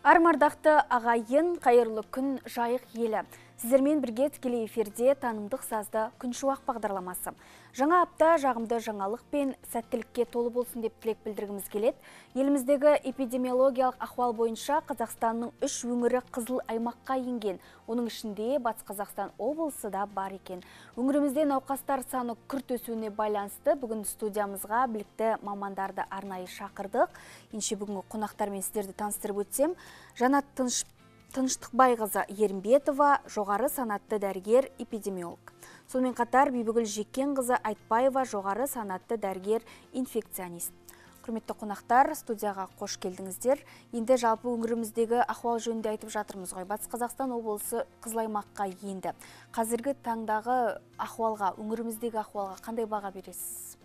армардақты ағайын қайырлы күн жайық елі. Сіздермен бірге тікелей эфирде танымдық сазды күншуақ бағдарламасы. Жаңа апта жағымды жаңалық пен сәттілікке толы болсын деп тілек білдіргіміз келеді. Еліміздегі эпидемиологиялық ахуал бойынша қазақстанның үш өңірі қызыл аймаққа енген. Оның ішінде батыс қазақстан облысы да бар екен. Өңірімізде науқастар саны күрт өсуіне байланысты бүгін студиямызға білікті мамандарды арнайы шақырдық. Ендеше бүгінгі қонақтармен сіздерді таныстырып өтсем жанат тыныш тыныштықбайқызы ерімбетова жоғары санатты дәрігер эпидемиолог. Сонымен қатар бибігүл жеккенқызы айтбаева жоғары санатты дәрігер инфекционист. Құрметті қонақтар студияға қош келдіңіздер. Енді жалпы өңіріміздегі ахуал жөнінде айтып жатырмыз ғой. Батыс қазақстан облысы қызыл аймаққа енді. Қазіргі таңдағы ахуалға өңіріміздегі ахуалға қандай баға бересіз?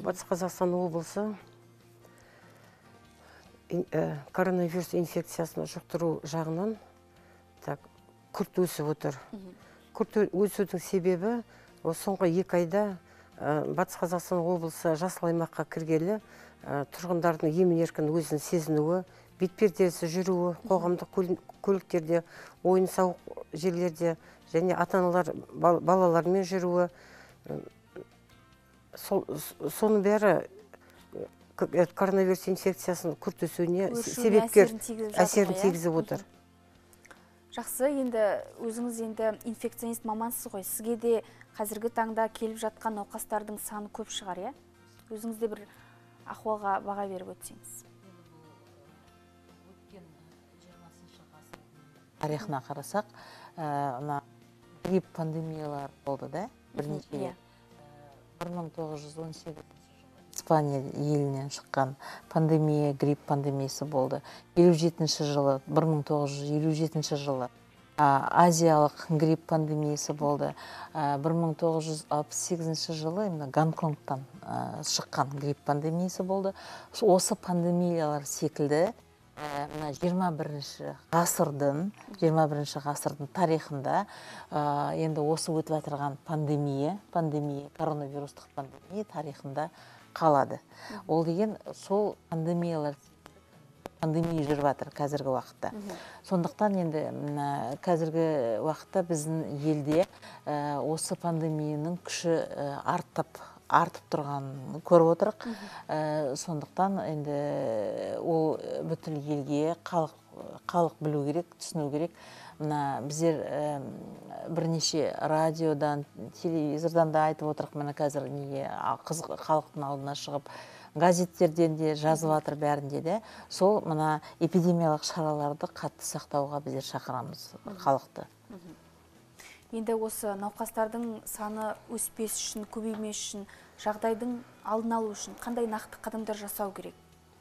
Батыс қазақстан облысы коронавирус инфекциясын жұқтыру жағынан так күрт өсіп отыр. Күрт өсудің себебі соңғы екі айда э, батыс қазақстан облысы жасыл аймаққа кіргелі э, тұрғындардың емін еркін өзін сезінуі бетпердесі жүруі қоғамдық көліктерде ойын сауық жерлерде және ата аналар балалармен жүруі соның бәрі коронавирус инфекциясының күрт өсуіне себепкер әсерін тигізіп отыр. Жақсы енді өзіңіз енді инфекционист мамансыз ғой. Сізге де қазіргі таңда келіп жатқан науқастардың саны көп шығар иә? Өзіңіз де бір ахуалға баға беріп өтсеңіз. Тарихына қарасақ мына грипп пандемиялар болды да бірнеше бір мың тоғыз жүз он сегіз испания елінен шыққан пандемия грипп пандемиясы болды. Елу жетінші жылы 1957 жылы азиялық грипп пандемиясы болды. 1968 жылы именно гонконгтан шыққан грипп пандемиясы болды. Осы пандемиялар секілді мына жиырма бірінші ғасырдың жиырма бірінші ғасырдың тарихында енді осы өтіп жатырған пандемия пандемия коронавирустық пандемия тарихында қалады. Ол деген сол пандемиялар пандемия жүріп жатыр қазіргі уақытта. Сондықтан енді қазіргі уақытта біздің елде осы пандемияның күші артып артып тұрғанын көріп отырық. Сондықтан енді ол бүткіл елге халық халық білу керек түсіну керек. Мына біздер бірнеше радиодан телевизордан да айтып отырмық міне қазір неге қызық халықтың алдына шығып газеттерден де жазып жатыр бәрінде де. Сол мына эпидемиялық шараларды қатты сақтауға біздер шақырамыз халықты. Енді осы науқастардың саны өспес үшін көбеймес үшін жағдайдың алдын алу үшін қандай нақты қадамдар жасау керек?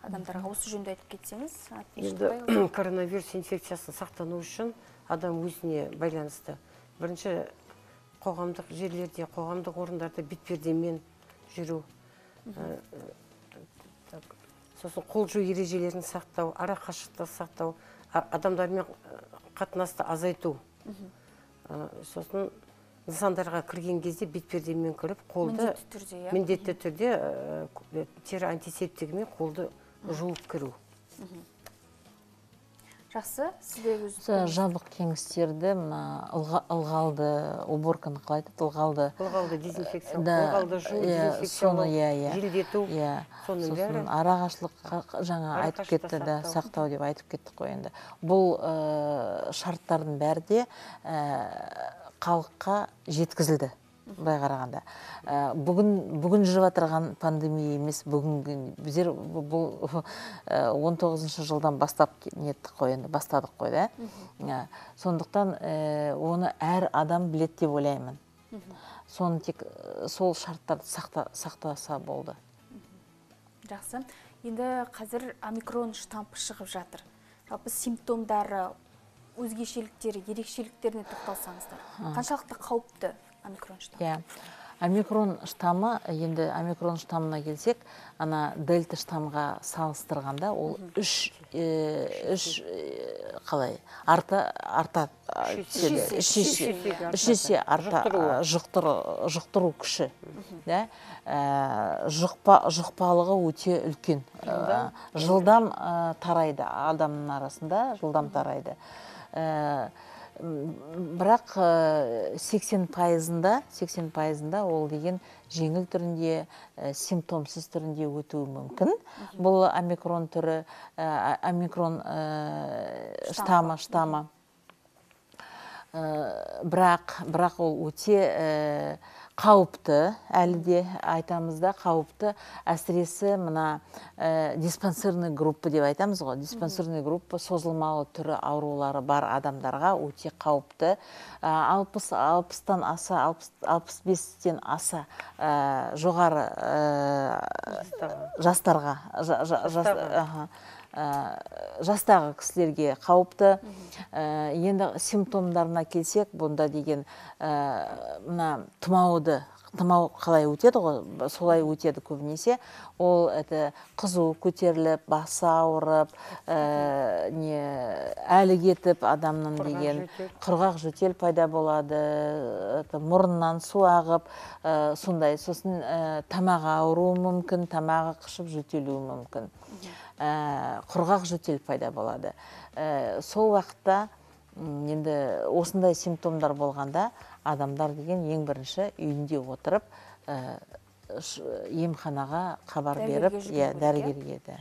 Адамдарға осы жөнінде айтып кетсеңіз енді коронавирус инфекциясын сақтану үшін адам өзіне байланысты бірінші қоғамдық жерлерде қоғамдық орындарда бетпердемен жүру сосын қол жуу ережелерін сақтау ара қашықтық сақтау адамдармен қатынасты азайту. Сосын нысандарға кірген кезде бетпердемен кіріп қолды міндетті түрде иә? тері антисептигімен қолды жуып кіру. Жақсы. Сізде өзі жабық кеңістерді мына ылғалды уборканы қалай айтады? Ылғалды. Ылғалды дезинфекция ылғалды жуу иә соны иә иә. желдету. Иә. Соның бәрі. жаңа айтып кетті да сақтау. деп айтып кеттік қой енді. Бұл шарттардың бәрі де халыққа жеткізілді. Былай қарағанда. Ә, бүгін бүгін жүріп жатырған пандемия емес бүгінгі біздер бұл он тоғызыншы жылдан бастап неттік қой енді бастадық қой да. Ә, сондықтан ә, оны әр адам білет деп ойлаймын. Соны тек сол шарттарды сақта, сақтаса болды. Жақсы. Енді қазір омикрон штампы шығып жатыр. Жалпы симптомдары өзгешеліктері ерекшеліктеріне тоқталсаңыздар. Қаншалықты қауіпті? Омикрон штампы иә. Омикрон штаммы енді омикрон штаммына келсек ана дельта штаммға салыстырғанда ол үш үш қалай арта арта түседі. Үш есе үш есе арта жұқтыру. жұқтыру күші. Да? Жұқпа жұқпалығы өте үлкен. Жылдам тарайды адамның арасында жылдам тарайды. Бірақ ә, 80 пайызында 80 пайызында ол деген жеңіл түрінде ә, симптомсыз түрінде өтуі мүмкін. Бұл омикрон түрі ә, омикрон ә, штаммы. Ә, бірақ бірақ ол өте қауіпті әлі де айтамыз да қауіпті. Әсіресе мына ә, диспансерный группа деп айтамыз ғой. Диспансерный группа созылмалы түрі аурулары бар адамдарға өте қауіпті. Ә, алпыс алпыстан аса алпыс бестен аса ә, жоғары ә, жастарға. жа- жа- жас- Жастағы. Ә, жастағы кісілерге қауіпті. Ә, енді симптомдарына келсек бұнда деген ә, мына тұмауды тұмау қалай өтеді ғой? Солай өтеді көбінесе. Ол это қызу көтеріліп басы ауырып ә, не әлі кетіп адамның Құрғақ деген құрғақ жөтел пайда болады это мұрнынан су ағып ә, сондай сосын ә, тамағы ауыруы мүмкін тамағы қышып жөтелуі мүмкін. Құрғақ жөтел пайда болады. Ә, сол уақытта енді осындай симптомдар болғанда адамдар деген ең бірінші үйінде отырып ш- емханаға хабар беріп иә иә? дәрігерге да.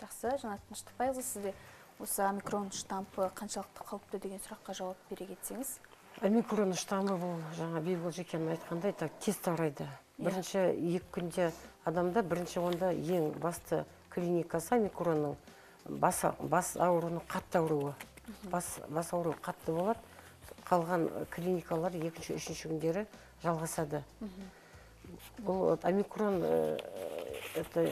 Жақсы жанат тыныштықбайқызы сізде осы омикрон штампы қаншалықты қауіпті деген сұраққа жауап бере кетсеңіз. Омикрон штаммы бұл жаңа бибол жекенің айтқандай так тез тарайды. Бірінші екі күнде адамда бірінші онда ең басты клиникасы омикронның бас, бас ауруының қатты ауруы. Бас, бас ауруы қатты болады. Қалған клиникалар екінші үшінші күндері жалғасады. Бұл омикрон э, это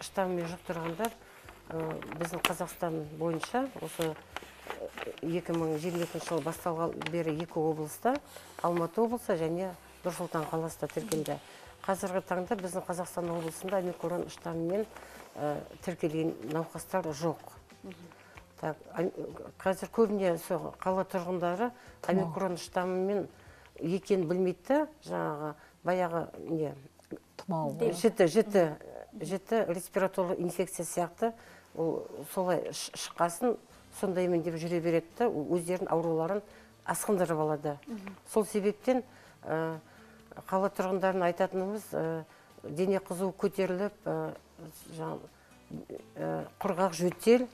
штамммен жұқтырғандар э, біздің қазақстан бойынша осы 2022 жылы басталған бері екі облыста алматы облысы және нұр сұлтан қаласында тіркелді. Қазіргі таңда біздің қазақстан облысында омикрон штаммымен э, тіркелген науқастар жоқ. Так қазір көбіне сол қала тұрғындары омикрон штаммымен екенін білмейді да жаңағы баяғы не тұмау жіті жіті жіті респираторлы инфекция сияқты ол солай шыққасын сондаймен деп жүре береді да өздерінің ауруларын асқындырып алады. Сол себептен ә, қала тұрғындарына айтатынымыз ә, дене қызуы көтеріліп құрғақ жөтел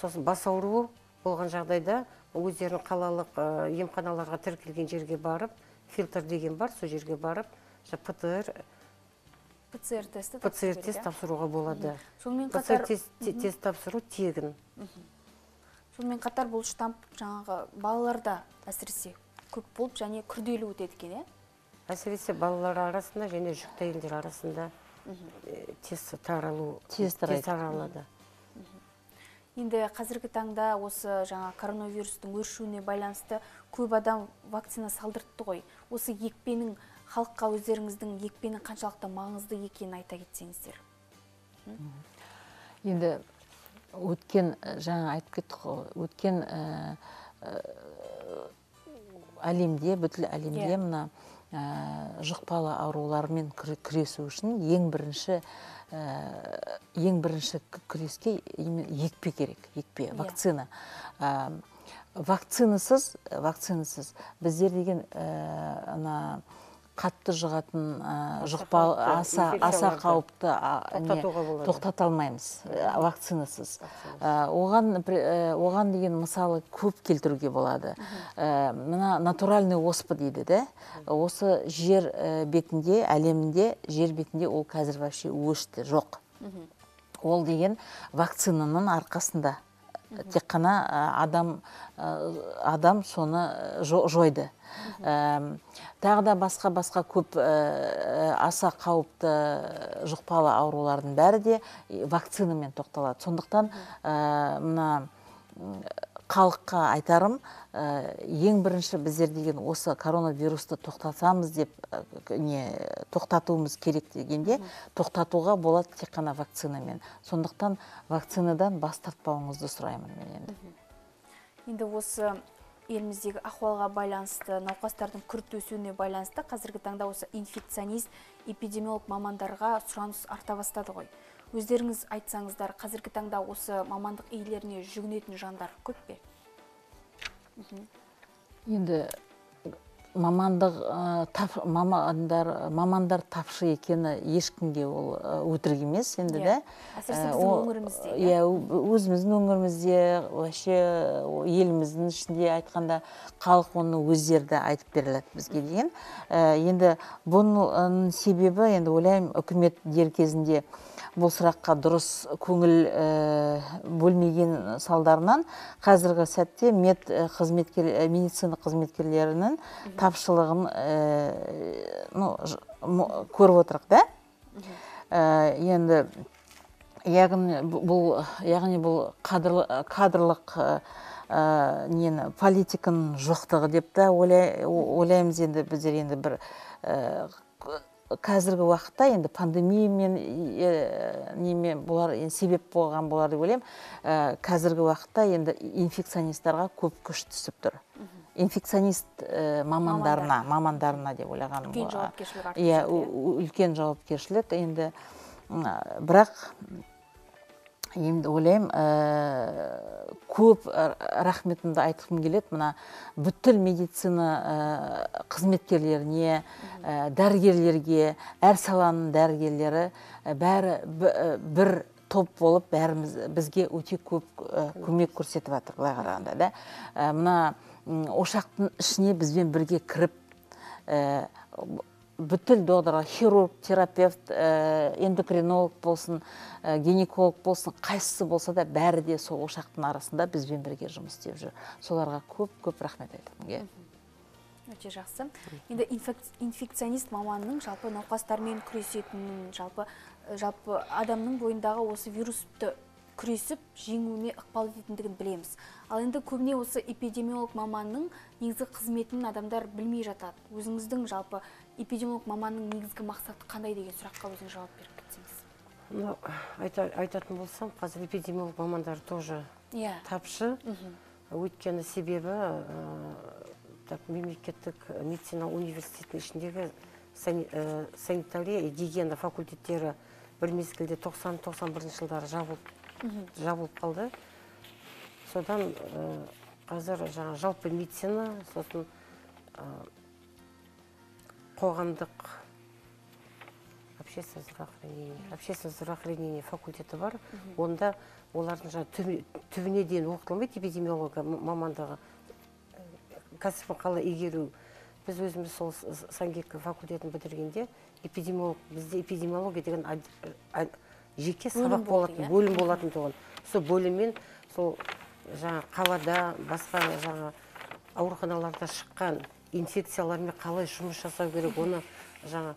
сосын бас ауруы болған жағдайда өздерінің қалалық ә, емханаларға тіркелген жерге барып фильтр деген бар сол жерге барып птр пцр тесті ПЦР тест иә? тапсыруға болады. Сонымен ПЦР қатар тест, те- тест тапсыру тегін. Сонымен қатар бұл штамп жаңағы балаларда әсіресе көп болып және күрделі өтеді екен иә? әсіресе балалар арасында және жүкті әйелдер арасында э, тез таралу Тез таралады. Енді қазіргі таңда осы жаңа коронавирустың өршуіне байланысты көп адам вакцина салдыртты ғой. Осы екпенің халыққа өздеріңіздің екпенің қаншалықты маңызды екенін айта кетсеңіздер. Енді өткен ә, жаңа айтып кеттік қой өткен ә, ә, әлемде бүткіл әлемде Иә. мына жұқпалы аурулармен күре- күресу үшін ең бірінші ә, ең бірінші күреске екпе керек екпе Иә. вакцина Ә, вакцинасыз вакцинасыз біздер деген ә, ана қатты жұғатын ә, Аса аса қауіпті не, тоқтата алмаймыз ә, вакцинасыз. Оған ә, оған деген мысалы көп келтіруге болады. Ә, мына натуральный оспа дейді да осы жер бетінде әлемінде жер бетінде ол қазір вообще өшті жоқ. Ол деген вакцинаның арқасында. Тек қана адам адам соны жо- жойды. Тағы да басқа басқа көп аса қауіпті жұқпалы аурулардың бәрі де вакцинамен тоқталады. Сондықтан мына халыққа айтарым ең бірінші біздер деген осы коронавирусты тоқтатамыз деп не тоқтатуымыз керек дегенде тоқтатуға болады тек қана вакцинамен. Сондықтан вакцинадан бас тартпауыңызды сұраймын мен енді. Енді осы еліміздегі ахуалға байланысты науқастардың күрт өсуіне байланысты қазіргі таңда осы инфекционист эпидемиолог мамандарға сұраныс арта бастады ғой. Өздеріңіз айтсаңыздар қазіргі таңда осы мамандық иелеріне жүгінетін жандар көп пе? Енді мамандық тап, мамандар мамандар тапшы екені ешкімге ол өтірік емес енді иә. да? Әсіресе біздің өңірімізде иә өзіміздің өңірімізде вообще еліміздің ішінде айтқанда халық оны өздері де айтып бере алады бізге деген. Енді бұның себебі енді ойлаймын үкімет дер кезінде бұл сұраққа дұрыс көңіл бөлмеген салдарынан қазіргі сәтте мед қызметкер медицина қызметкерлерінің тапшылығын ну, көріп отырық да енді яғни бұл яғни бұл кадрлық нені политиканың жоқтығы деп та ойлаймыз енді біздер енді бір қазіргі уақытта енді пандемиямен неме бұлар себеп болған болар деп ойлаймын. Қазіргі уақытта енді инфекционисттарға көп күш түсіп тұр. Инфекционист мамандарына мамандарына деп ойлағаным үлкен жауапкершілік иә үлкен жауапкершілік. Енді бірақ енді ойлаймын көп рахметімді айтқым келеді. Мына бүткіл медицина қызметкерлеріне дәрігерлерге әр саланың дәрігерлері бәрі бір топ болып бәріміз бізге өте көп көмек көрсетіп жатыр былай қарағанда да? Мына ошақтың ішіне бізбен бірге кіріп бүткіл доктор хирург терапевт эндокринолог болсын гинеколог болсын қайсысы болса да бәрі де сол ошақтың арасында бізбен бірге жұмыс істеп жүр. Соларға көп көп рахмет иә өте жақсы. Енді инфекционист маманның жалпы науқастармен күресетінін жалпы жалпы адамның бойындағы осы вирусты күресіп жеңуіне ықпал ететіндігін білеміз. Ал енді көбіне осы эпидемиолог маманның негізгі қызметін адамдар білмей жатады. Өзіңіздің жалпы эпидемиолог маманның негізгі мақсаты қандай деген сұраққа өзіңіз жауап беріп кетсеңіз. Ну айтатын болсам қазір эпидемиолог мамандар тоже иә. тапшы. Өйткені себебі так мемлекеттік медицина университетінің ішіндегі санитария и гигиена факультеттері бір мезгілде тоқсан тоқсан бірінші жылдары жабылып жабылып қалды. Содан қазір жаңа жалпы медицина сосын қоғамдық общественное здравоохранение общественное здравоохранение факультеті бар. Онда олардың жаңа түбіне дейін оқытылмайды эпидемиология мамандығы. Кәсібін қалай игеру. Біз өзіміз сол сангек факультетін бітіргенде эпидемиолог бізде эпидемиология деген жеке сабақ болатын бөлім болатын тұғын. Сол бөліммен сол жаңа қалада басқа жаңа ауруханаларда шыққан инфекциялармен қалай жұмыс жасау керек оны жаңа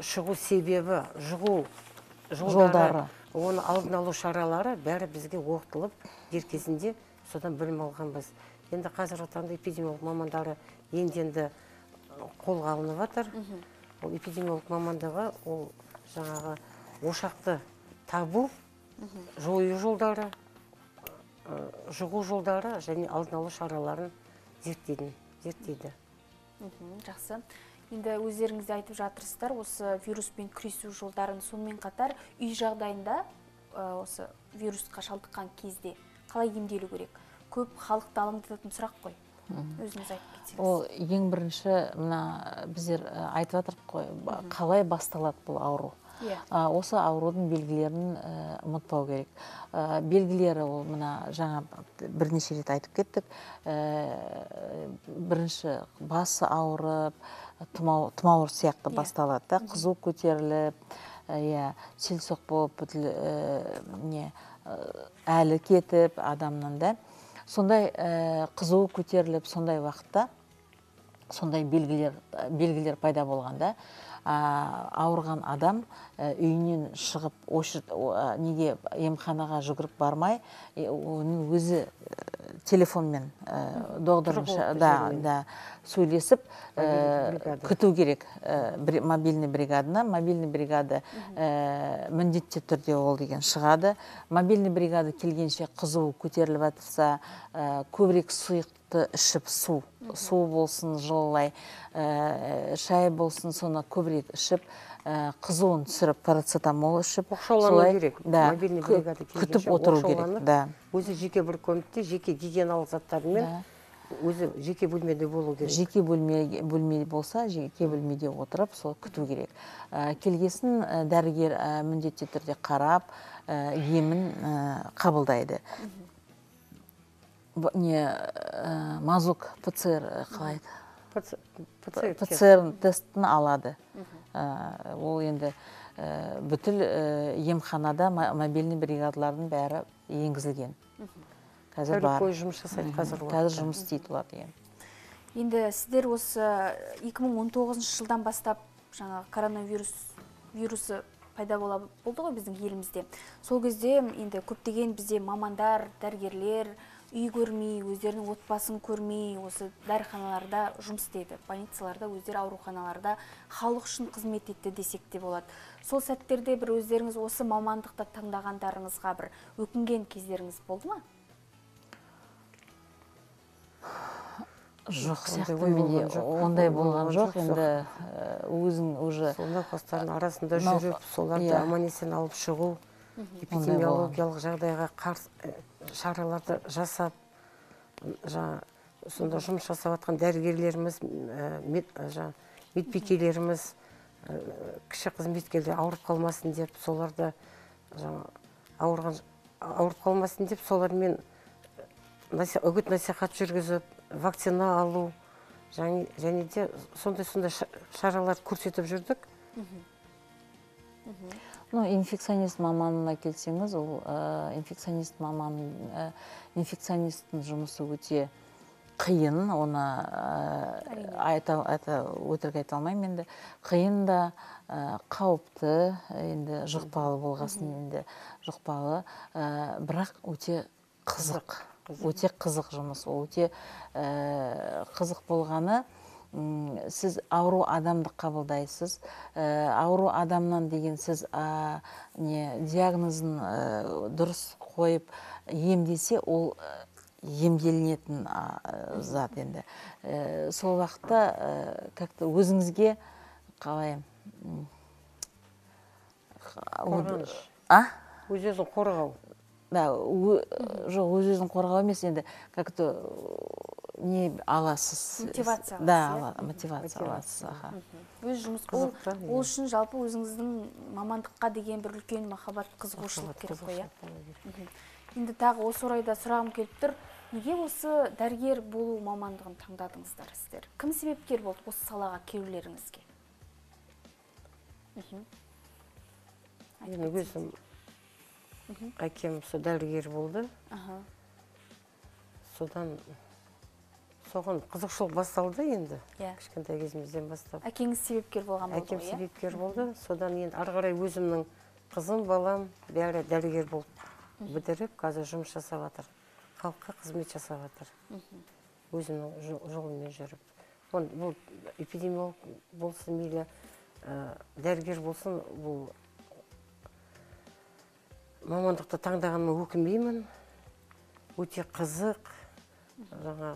шығу себебі жұғу жолдары оны алдын алу шаралары бәрі бізге оқытылып дер кезінде содан білім алғанбыз. Енді қазіргі таңда эпидемиолог мамандары енді енді қолға алынып жатыр. Ол эпидемиолог мамандығы ол жаңағы ошақты табу жою жолдары жұғу жолдары және алдын алу шараларын зерттейді зерттейді. Жақсы. Енді өздеріңіз де айтып жатырсыздар осы вируспен күресу жолдарын сонымен қатар үй жағдайында осы вирусқа шалдыққан кезде қалай емделу керек? Көп халықты алаңдататын сұрақ қой. Өзіңіз айтып кетсеңіз. Ол ең бірінші мына біздер айтып жатырмық қой. Қалай басталады бұл ауру? Иә. Осы аурудың белгілерін ұмытпау керек. Белгілері ол мына жаңа бірнеше рет айтып кеттік. Бірінші басы ауырып тұмау тұмауыр сияқты басталады да қызу көтеріліп иә селсоқ болып не әлі кетіп адамның да. Сондай қызуы көтеріліп сондай уақытта сондай белгілер белгілер пайда болғанда ауырған адам ә, үйінен шығып очередь неге емханаға жүгіріп бармай оның өзі ә, телефонмен ә, да, да сөйлесіп ә, бригада. күту керек ә, бри- мобильный бригаданы мобильный бригада ә, міндетті түрде ол деген шығады. Мобильный бригада келгенше қызу көтеріліп жатырса ә, көбірек сұйықты ішіп су су болсын жылылай ә, шай болсын соны көбірек ішіп қызуын түсіріп парацетамол ішіп оқшаулану керек. Да, күтіп отыру керек да. өзі жеке бір комнатте жеке гигиеналық заттарымен Да. өзі жеке бөлмеде болу керек. Жеке бөлме бөлме болса жеке бөлмеде отырып сол күту керек. Ә, келгесін ә, дәрігер ә, міндетті түрде қарап емін қабылдайды. Б- не мазок пцр қалай еді? Пцр тестін алады. Ол енді ә, бүкіл ә, емханада мо- мобильный бригадалардың бәрі енгізілген. Қазір бар. бойы жұмыс жасайды қазір қазір жұмыс істейді олар деген енді сіздер осы 2019 жылдан бастап жаңағы коронавирус вирусы пайда бола болды ғой біздің елімізде. Сол кезде енді көптеген бізде мамандар дәрігерлер үй көрмей өздерінің отбасын көрмей осы дәріханаларда жұмыс істейді больницаларда өздері ауруханаларда халық үшін қызмет етті десек те болады. Сол сәттерде бір өздеріңіз осы мамандықты таңдағандарыңызға бір өкінген кездеріңіз болды ма? Жоқ Ондай сияқты менде болған жоқ. ондай болған жоқ. енді өзің уже арасында жүріп соларды иә. аман есен алып шығу эпидемиологиялық жағдайға қарсы шараларды жасап жаңа сонда жұмыс жасап жатқан дәрігерлеріміз жаңа медбикелеріміз э, кіші қызметкерлер ауырып қалмасын деп соларды жаңа ауырған ауырып қалмасын деп солармен үгіт насихат жүргізіп вакцина алу және, де сондай сондай ша- шаралар көрсетіп жүрдік. Ну инфекционист маманына келсеңіз ол ә, инфекционист маман ә, инфекционисттің жұмысы өте қиын. Оны ә, айта, айта өтірік айта алмаймын енді. Қиын да ә, қауіпті енді жұқпалы болғасын енді жұқпалы. Ә, бірақ өте қызық. Өте қызық жұмыс. Ол өте қызық болғаны сіз ауру адамды қабылдайсыз. Ә, ауру адамнан деген сіз ә, не диагнозын ә, дұрыс қойып емдесе ол ә, емделінетін зат енді. Ә, сол уақытта ә, как-то өзіңізге қалай қорғаныш. а? Өз өзін қорғау. Да жоқ өз өзін қорғау емес енді. Как то не аласыз. Мотивация да аласыз, иә? ала- мотивация аласыз аха. Өз жұмыс ол, Қызықты, иә. ол үшін жалпы өзіңіздің мамандыққа деген бір үлкен махаббат қызығушылық керек қой иә? енді тағы осы орайда сұрағым келіп тұр. Неге осы дәрігер болу мамандығын таңдадыңыздар сіздер? Кім себепкер болды осы салаға келулеріңізге? Кетсеңіз. өзім әкем сол дәрігер болды. Содан соған қызығушылық басталды енді. Иә. Кішкентай кезімізден бастап. Әкеңіз себепкер болған болды әкем иә? себепкер болды. Содан енді ары қарай өзімнің қызым балам бәрі дәрігер болып бітіріп қазір жұмыс жасап жатыр. Халыққа қызмет жасап жатыр. Өзінің жо- жолымен жүріп. Он- бұл эпидемиолог болсын мейлі ә, дәрігер болсын бұл мамандықты таңдағаныма өкінбеймін. Өте қызық. Жаңа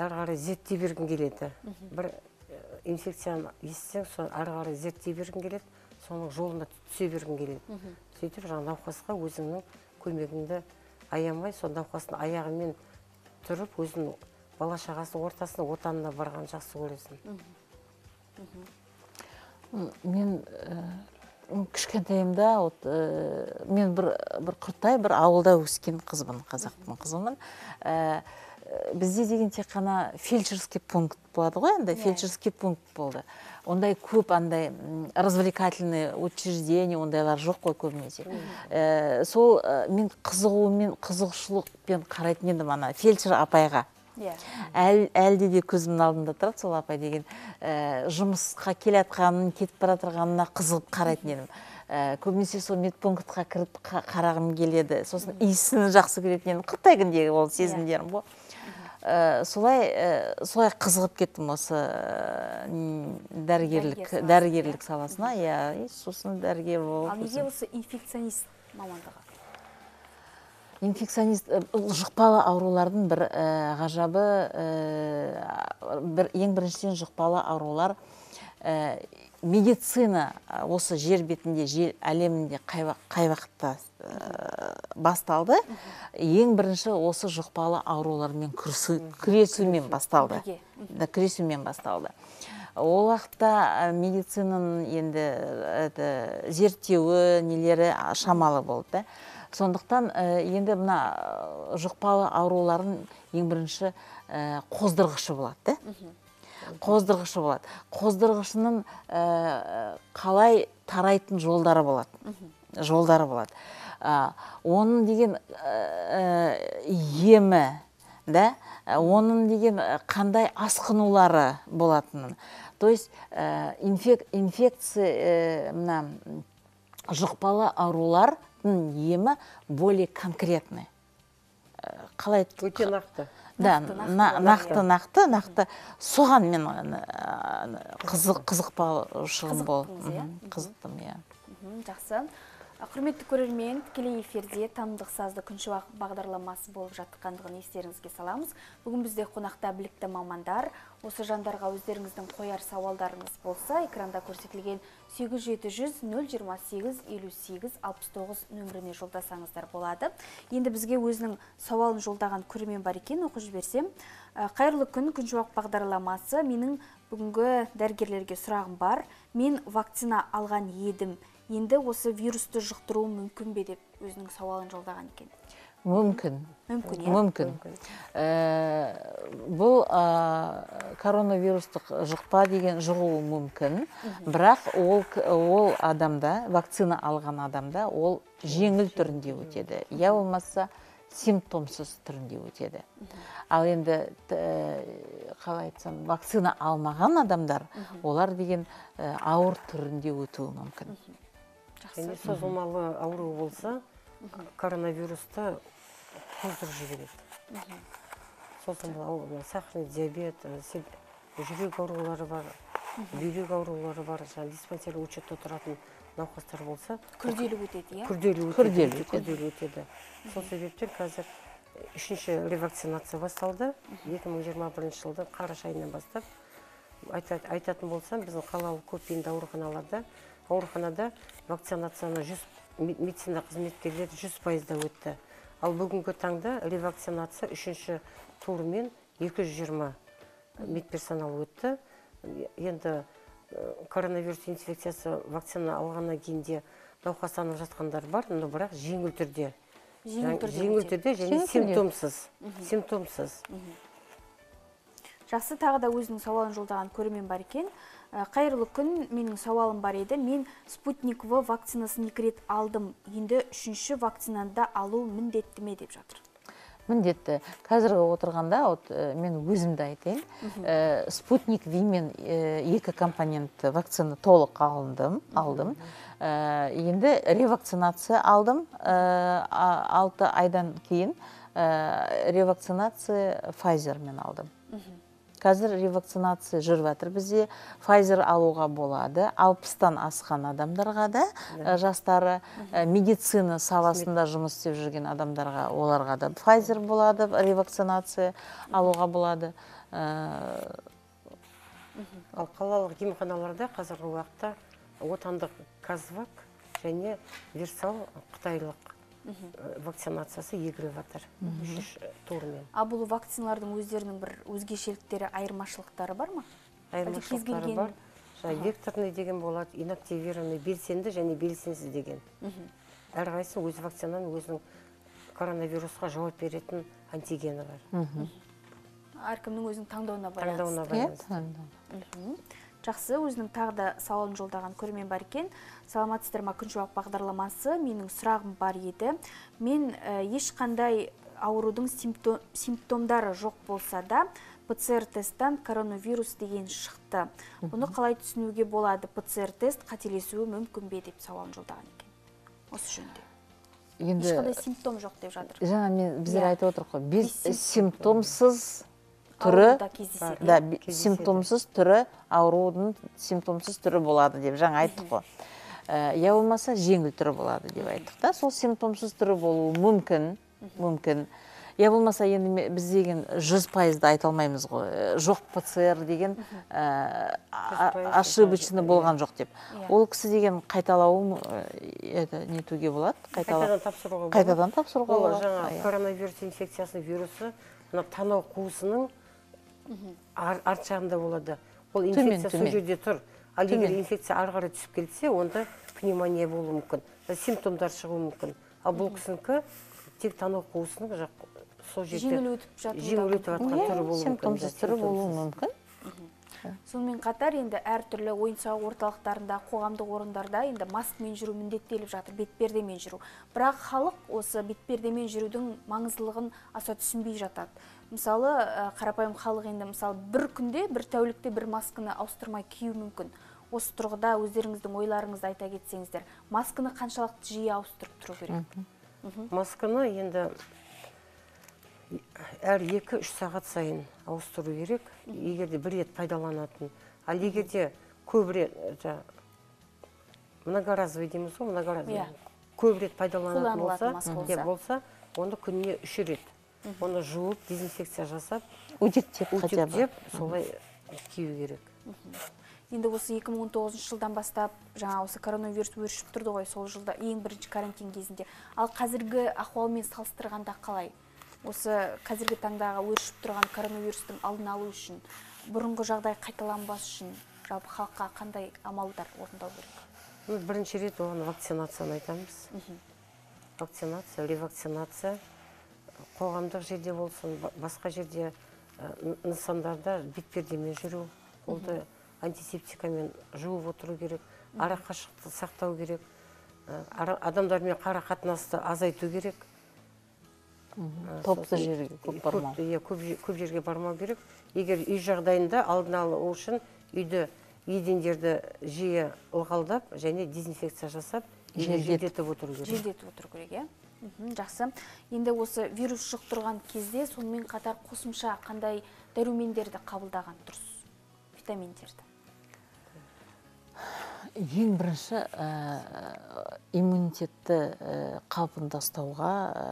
әрі қарай зерттей бергім келеді. Бір ә, инфекцияны естісең соны әрі қарай зерттей бергім келеді соның жолына түсе бергім келеді. Сөйтіп жаңа науқасқа өзіңнің көмегіңді аямай сол науқастың аяғымен тұрып өзінің бала шағасының ортасына отанына барған жақсы көресің. Мен м, кішкентайымда вот, ә, мен бір бір құртай бір ауылда өскен қызбын қазақтың қызымын. Бізде деген тек қана фельдшерский пункт болады ғой енді Иә. фельдшерский пункт болды. Ондай көп андай развлекательный учреждение ондайлар жоқ қой көбінесе. Ә, сол ә, мен қызығумен қызығушылықпен қарайтын едім ана фельдшер апайға. Иә. Әл, әлде де көзімнің алдында тұрады сол апай деген ә, жұмысқа келатқанын кетіп бара жатырғанына қызығып қарайтын едім. Ә, көбінесе сол медпунктқа кіріп қа- қарағым келеді. Сосын иісін жақсы көретін едім. Қытай күндегі ол сезімдерім ғой. Ә, солай ә, солай қызығып кеттім осы ә, м, дәрігерлік дәрігерлік саласына. Иә и сосын дәрігер ал болып неге осы инфекционист мамандығы? Инфекционист жұқпалы аурулардың бір ә, ғажабы ә, бір ең біріншіден жұқпалы аурулар медицина осы жер бетінде жер әлемінде қай, қай уақытта ә, басталды. Ең бірінші осы жұқпалы аурулармен күресу, күресумен басталды. Да, күресумен басталды. Ол уақытта ә, медицинаның енді это, зерттеуі нелері шамалы болды. Да сондықтан ә, енді мына жұқпалы аурулардың ең бірінші ә, қоздырғышы болады да? Қоздырғышы болады. Қоздырғышының ә, қалай тарайтын жолдары болады. Жолдары болады. Оның деген ә, емі да? Ә, оның деген қандай асқынулары болатынын. То есть инфек, инфекция мына жұқпалы аурулардың емі более конкретный қалай өте нақты. Да Нақты, на- нақты. нақты соған мен қызық қызықпаушылық бол иә? Қызықтым иә. Жақсы. Құрметті көрермен тікелей эфирде танымдық сазды күншуақ бағдарламасы болып жатқандығын естеріңізге саламыз. Бүгін бізде қонақта білікті мамандар. Осы жандарға өздеріңіздің қояр сауалдарыңыз болса экранда көрсетілген 8700 028 58 69 нөміріне жолдасаңыздар болады. Енді бізге өзінің сауалын жолдаған көрермен бар екен оқып жіберсем. Қайырлы күн күншуақ бағдарламасы. Менің бүгінгі дәрігерлерге сұрағым бар. Мен вакцина алған едім. Енді осы вирусты жұқтыруы мүмкін бе деп өзінің сауалын жолдаған екен? Мүмкін. Мүмкін иә? Мүмкін. Ә, бұл ә, коронавирустық жұқпа деген жұғуы мүмкін. Бірақ ол ол адамда вакцина алған адамда ол жеңіл түрінде өтеді. Я болмаса симптомсыз түрінде өтеді. Ал енді т- қалай айтсам вакцина алмаған адамдар олар деген ә, ауыр түрінде өтуі мүмкін. Және жақсы созылмалы ауру болса коронавирусты қоздырып жібереді. Созылмалы ауру мына сахарный диабет сел- жүрек аурулары бар бүйрек аурулары бар жаңағы диспансерлік учетта тұратын науқастар болса күрделі өтеді иә? күрделі өтеді Күрделі өте өтеді. күрделі өтеді. Сол себептен қазір үшінші ревакцинация басталды. 2021 жылдың қараша айынан бастап. Айта- айтатын болсам біздің қалалық көпбейінді ауруханаларда ауруханада вакцинацияны жүз медицина қызметкерлері жүз пайызда өтті. Ал бүгінгі таңда ревакцинация үшінші турмен 220 медперсонал өтті. Енді э, коронавирус инфекциясы вакцина алғаннан кейін де науқастанып жатқандар бар но бірақ жеңіл түрде. Жеңіл түрде және симптомсыз симптомсыз. Жақсы тағы да өзінің сауалын жолдаған көрермен бар екен. Ә, қайырлы күн менің сауалым бар еді. Мен спутник в вакцинасын екі рет алдым. Енді үшінші вакцинаны да алу міндетті ме деп жатыр. Міндетті. Қазіргі отырғанда вот ә, мен өзімді айтайын. Ә, спутник ви мен ә, екі компонентті вакцина толық алындым алдым. Ә, енді ревакцинация алдым ә, алты айдан кейін. Ә, ревакцинация файзермен алдым. Қазір ревакцинация жүріп жатыр бізде. Файзер алуға болады. Алпыстан асқан адамдарға да ә, жастары ә, медицина саласында жұмыс істеп жүрген адамдарға оларға да файзер болады ревакцинация алуға болады. Ә, ал қалалық емханаларда қазіргі уақытта отандық казвак және версал қытайлық вакцинациясы егіліп жатыр. Үшінші турмен. А бұл вакциналардың өздерінің бір өзгешеліктері айырмашылықтары бар ма? Айырмашылықтары бар. жаңағы векторный деген болады инактивированный белсенді және белсенсіз деген. Әрқайсысы өз вакцинаның өзінің коронавирусқа жауап беретін антигені бар. Әркімнің өзінің таңдауына таңдауына байланысты. Байланысты. Мгм. Жақсы өзінің тағы да сауалын жолдаған көрермен бар екен. Саламатсыздар ма күншуақ бағдарламасы? Менің сұрағым бар еді. Мен ә, ешқандай аурудың симптом- симптомдары жоқ болса да ПЦР тесттен коронавирус деген шықты. Бұны қалай түсінуге болады? ПЦР тест қателесуі мүмкін бе деп сауалын жолдаған екен. Осы жөнінде. Енді ешқандай симптом жоқ деп жатыр. жаңа мен біздер Иә. айтып отырмық қой. Без симптомсыз түрі да симптомсыз түрі аурудың симптомсыз түрі болады деп жаңа айттық қой. Ә, я болмаса жеңіл түрі болады деп айттық та. Сол симптомсыз түрі болуы мүмкін мүмкін. Я болмаса енді біз деген жүз пайызды айта алмаймыз ғой. Ә, жоқ пцр деген ә, а- пайыз ошибочный болған жоқ деп. Иә. ол кісі деген қайталауы это нетуге болады? Қайтадан тапсыруға болады. Қайтадан тапсыруға ол болады. жаңа Иә. коронавирус инфекциясының вирусы мына танау қуысының арт жағында болады. Ол инфекция сол жерде тұр. Ал егер инфекция ары қарай түсіп кетсе онда пневмония болуы мүмкін. Симптомдар шығуы мүмкін. Ал бұл кісінікі тек танау қуысының жақ сол жерде жеңіл өтіп жатуы да жеңіл өтіп жатқан түрі болуы мүмкін түрі болуы мүмкін. Сонымен қатар енді әртүрлі ойын сауық орталықтарында қоғамдық орындарда енді маскамен жүру міндеттеліп жатыр бетпердемен жүру. Бірақ халық осы бетпердемен жүрудің маңыздылығын аса түсінбей жатады. Мысалы қарапайым халық енді мысалы бір күнде бір тәулікте бір масканы ауыстырмай кию мүмкін. Осы тұрғыда өздеріңіздің ойларыңызды айта кетсеңіздер масканы қаншалықты жиі ауыстырып тұру керек? Масканы енді әр екі үш сағат сайын ауыстыру керек. Егер де бір рет пайдаланатын. Ал егер де көп рет многоразовый дейміз ғой многоразовый. Иә. көп рет пайдаланатын Қолданылатын болса иә, болса. оны күніне үш рет. Оны жуып дезинфекция жасап утектеп утептеп солай кию керек. Енді осы 2019 жылдан бастап жаңа осы коронавирус өршіп тұрды ғой сол жылда ең бірінші карантин кезінде. Ал қазіргі ахуалмен салыстырғанда қалай? Осы қазіргі таңдағы өршіп тұрған коронавирустың алдын алу үшін бұрынғы жағдай қайталанбас үшін жалпы халыққа қандай амалдар орындау керек? Бірінші рет оған вакцинацияны айтамыз. Вакцинация ревакцинация. Қоғамдық жерде болсын ба- басқа жерде ә, нысандарда бетпердемен жүру қолды антисептикамен жуып отыру керек ара қашықтықты сақтау керек ә, адамдармен қара қатынасты азайту керек. Ә, топты жерге көп бармау. иә көп, же- көп жерге бармау керек. Егер үй жағдайында алдын алу үшін үйді едендерді жиі ылғалдап және дезинфекция жасап үйді Желдетіп. отыру керек. Желдетіп отыру керек иә? Жақсы. Енді осы вирус жұқтырған кезде сонымен қатар қосымша қандай дәрумендерді қабылдаған дұрыс витаминдерді? Ең бірінші ә, иммунитетті ә, қалпында ұстауға ә,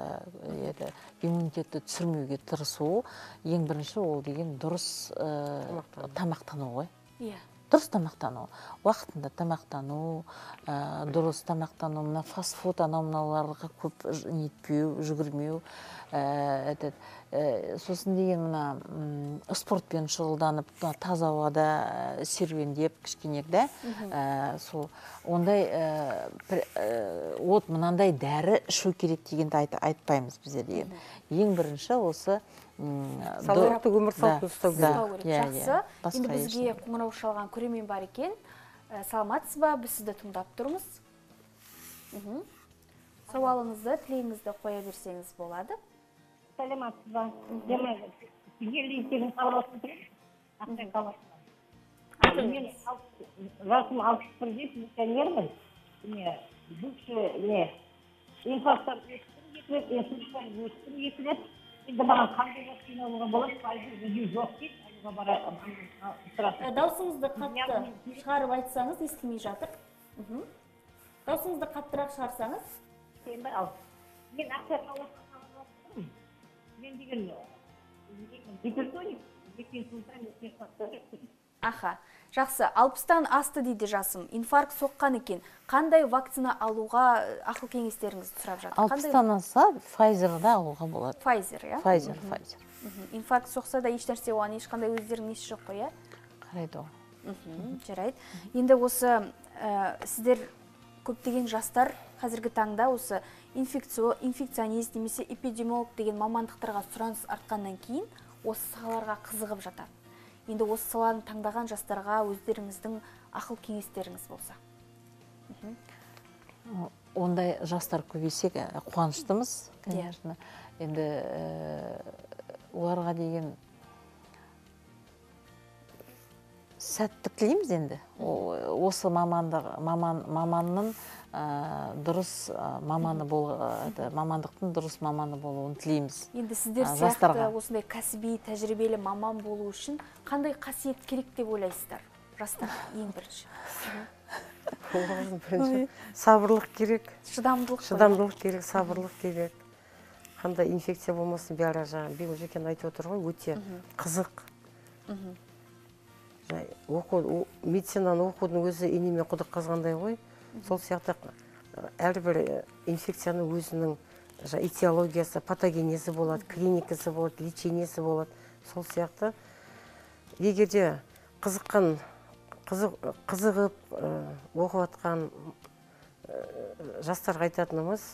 еді, иммунитетті түсірмеуге тырысу ең бірінші ол деген дұрыс ә, тамақтану ғой. Иә. Дұрыс тамақтану уақытында тамақтану ә, дұрыс тамақтану мына фастфуд анау мынауларға көп нетпеу жүгірмеу ә, этот, ә, сосын деген мына спортпен шұғылданып таза ауада ә, серуендеп кішкене да? Ә, сол ондай вот мынандай дәрі ішу керек дегенді айт, айтпаймыз біздер деген. Ең бірінші осы салауатты өмір салтын да, ұстау керек. Иә, жақсы. иә. Енді бізге қоңырау шалған көрермен бар екен. Ә, саламатсыз ба? Біз сізді тыңдап тұрмыз. Сауалыңызды тілегіңізді қоя берсеңіз болады. Саламатсыз ба? Мен ақтай жасым алпыс бірде пенсионермін. Не бывший не инфаркттан өттім екі рет инсульттан өттім екі рет. Енді маған қандай вакцина алуға болады файзер бізде жоқ дейді алуға бара сұрасың даусыңызды қатты шығарып айтсаңыз естілмей жатыр. Мхм. Даусыңызды қаттырақ шығарсаңыз. Бе ал мен қаласынан мен деген гипертоник аха. Жақсы алпыстан асты дейді жасым. Инфаркт соққан екен. Қандай вакцина алуға ә, ақыл кеңестеріңізді сұрап жатыр? Алпыстан асса файзерді алуға болады. Файзер иә? Файзер файзер инфаркт соқса да ешнәрсе оған ешқандай өздерінің несі жоқ қой иә? Қарайды ғой мхм, жарайды. Енді осы ә, сіздер көптеген жастар қазіргі таңда осы инфекцио инфекционист немесе эпидемиолог деген мамандықтарға сұраныс артқаннан кейін осы салаларға қызығып жатады. Енді осы саланы таңдаған жастарға өздеріңіздің ақыл кеңестеріңіз болса. Ондай жастар көбейсе ә, қуаныштымыз Иә. конечно. Енді ә, оларға деген сәттік тілейміз енді. О- осы мамандық маман маманның ә, дұрыс ә, маманы бол ә, мамандықтың дұрыс маманы болуын тілейміз. Енді сіздер А, сияқты осындай кәсіби тәжірибелі маман болу үшін қандай қасиет керек деп ойлайсыздар? Жастар ең бірінші. Сабырлық керек. Шыдамдылық шыдамдылық керек сабырлық керек. Қандай инфекция болмасын бәрі жаңағы бекжекен айтып отыр ғой өте қызық. Оқу медицинаны оқудың өзі инемен құдық қазғандай ғой. Сол сияқты ә, әрбір ә, инфекцияның өзінің этиологиясы патогенезі болады клиникасы болады лечениесі болады. Сол сияқты егер де қызыққан қызық, қызығып ә, оқып жатқан ә, жастарға айтатынымыз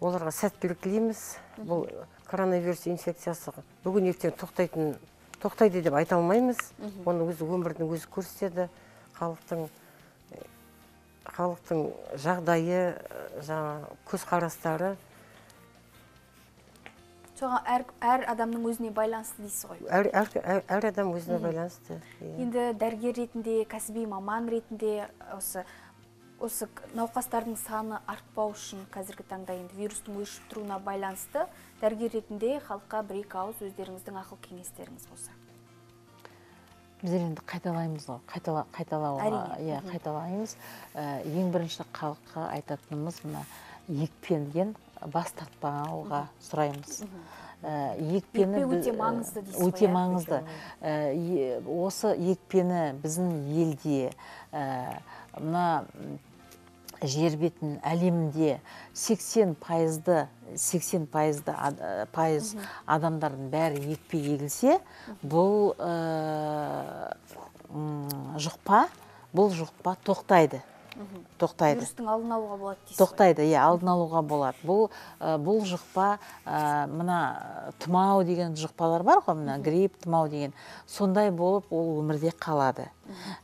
оларға сәттілік тілейміз бұл коронавирус инфекциясы бүгін ертең тоқтайтын тоқтайды деп айта алмаймыз. Оны өзі өмірдің өзі көрсетеді халықтың э, халықтың жағдайы жаңа көзқарастары. Соған әр, әр адамның өзіне байланысты дейсіз ғой. Әр, әр, әр, әр адам өзіне байланысты иә. енді дәрігер ретінде кәсіби маман ретінде осы осы науқастардың саны артпау үшін қазіргі таңда енді вирустың өршіп тұруына байланысты дәрігер ретінде халыққа бір екі ауыз өздеріңіздің ақыл кеңестеріңіз болса. Біздер енді қайталаймыз ғой. Қайтала қайталауға иә қайталаймыз. Ә, ең бірінші халыққа айтатынымыз мына екпеден бас тартпауға сұраймыз. Ә, екпені Екпе өте маңызды дейсіз ғой, өте маңызды. Ә, осы екпені біздің елде ә, мына жер бетін әлемде 80 пайызды 80 пайызды ад- ә, пайыз адамдардың бәрі екпе егілсе бұл ә, жұқпа бұл жұқпа тоқтайды. Тоқтайды. Вирустың алдын алуға болады дейсіз тоқтайды иә алдын алуға болады. Бұл ә, бұл жұқпа ә, мына тұмау деген жұқпалар бар ғой мына грипп тұмау деген. Сондай болып ол өмірде қалады.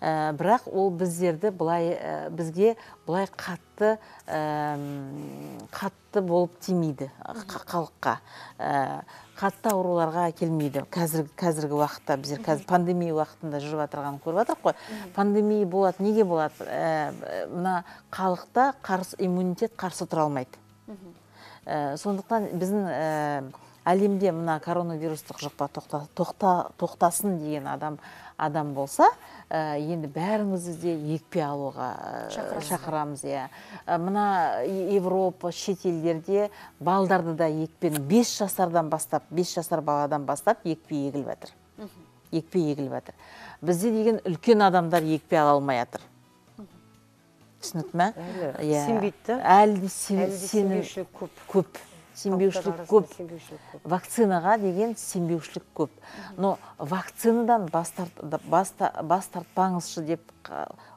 Ә, бірақ ол біздерді былай ә, бізге былай қатты ә, қатты болып тимейді қа- халыққа. Қатты ауруларға әкелмейді. Қазір қазіргі уақытта біздер қазір пандемия уақытында жүріп жатырғанын көріп жатырмық қой. Пандемия болады неге болады? Мына халықта қарсы иммунитет қарсы тұра алмайды. Ә, сондықтан біздің ә, әлемде мына коронавирустық жұқпа тоқта, тоқта, тоқтасын деген адам адам болса ә, енді бәріңізді де екпе алуға ә, шақырамыз. иә. Ә, мына европа шетелдерде балдарды да екпені 5 жасардан бастап 5 жасар баладан бастап екпе егіліп жатыр екпе егіліп жатыр бізде деген үлкен адамдар екпе ала алмай жатыр түсінікті ма Әлі. Сенбейді да? әлі сенім сенбеушілік көп. көп. Сенбеушілік көп. вакцинаға деген сенбеушілік көп. Но вакцинадан бас, тарт, бас, та- бас тартпаңызшы деп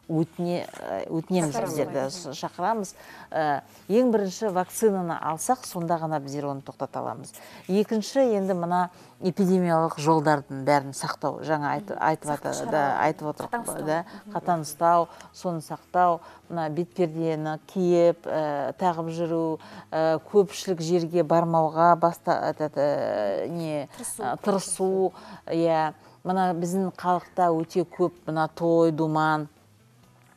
өтіне ә, өтінеміз біздерді шақырамыз. Ә, ең бірінші вакцинаны алсақ сонда ғана біздер оны тоқтата аламыз. Екінші енді мына эпидемиялық жолдардың бәрін сақтау жаңа айтып да, айтып ұстау. да? Қатаң ұстау соны сақтау мына бетпердені киіп ә, тағып жүру ә, көпшілік жерге бармауға баста не тырысу иә. Мына біздің халықта өте көп мына той думан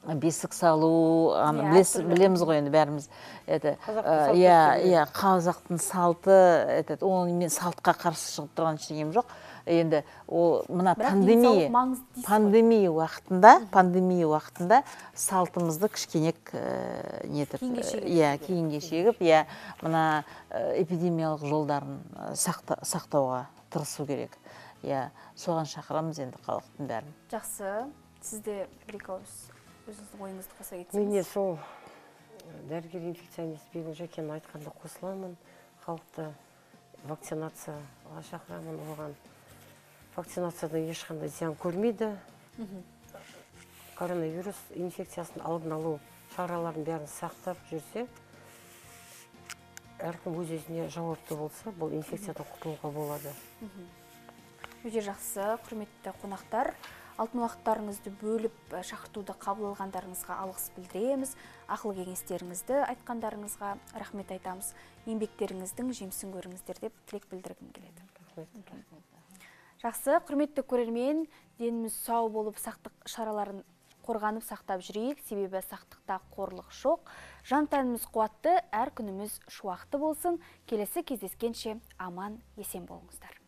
бесік салу Иә, білеміз ғой енді бәріміз. Это иә иә қазақтың салты этот оны мен салтқа қарсы шығып тұрған ештеңем жоқ. Енді ол мына пандемия пандемия уақытында пандемия уақытында салтымызды кішкене ә, нетіп иә кейінге шегіп иә мына эпидемиялық жолдарын сақта, сақтауға тырысу керек. Иә соған шақырамыз енді халықтың бәрін. Жақсы. Сізде бір екі ауыз өзіңіздің ойыңызды қоса мен кетсеңіз де сол дәрігер инфекционист бегім жәкен айтқанда қосыламын. Халықты вакцинацияға шақырамын. Оған вакцинациядан ешқандай зиян көрмейді. Коронавирус инфекциясын алдын алу шараларын бәрін сақтап жүрсе әркім өз өзіне жауапты болса бұл инфекциядан құтылуға болады. Өте жақсы құрметті қонақтар. Алтын уақыттарыңызды бөліп ә, шақыртуды қабыл алғандарыңызға алғыс білдіреміз. Ақыл кеңестеріңізді айтқандарыңызға рахмет айтамыз. Еңбектеріңіздің жемісін көріңіздер деп тілек білдіргім келеді. Жақсы құрметті көрермен деніміз сау болып сақтық шараларын қорғанып сақтап жүрейік. Себебі сақтықта қорлық жоқ. Жан тәніміз қуатты әр күніміз шуақты болсын. Келесі кездескенше аман есен болыңыздар.